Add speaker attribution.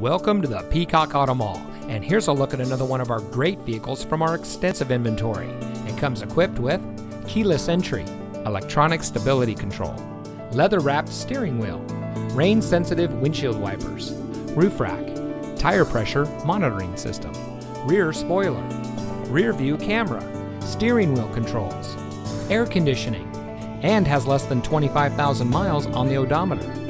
Speaker 1: Welcome to the Peacock Auto Mall, and here's a look at another one of our great vehicles from our extensive inventory. It comes equipped with keyless entry, electronic stability control, leather wrapped steering wheel, rain sensitive windshield wipers, roof rack, tire pressure monitoring system, rear spoiler, rear view camera, steering wheel controls, air conditioning, and has less than 25,000 miles on the odometer.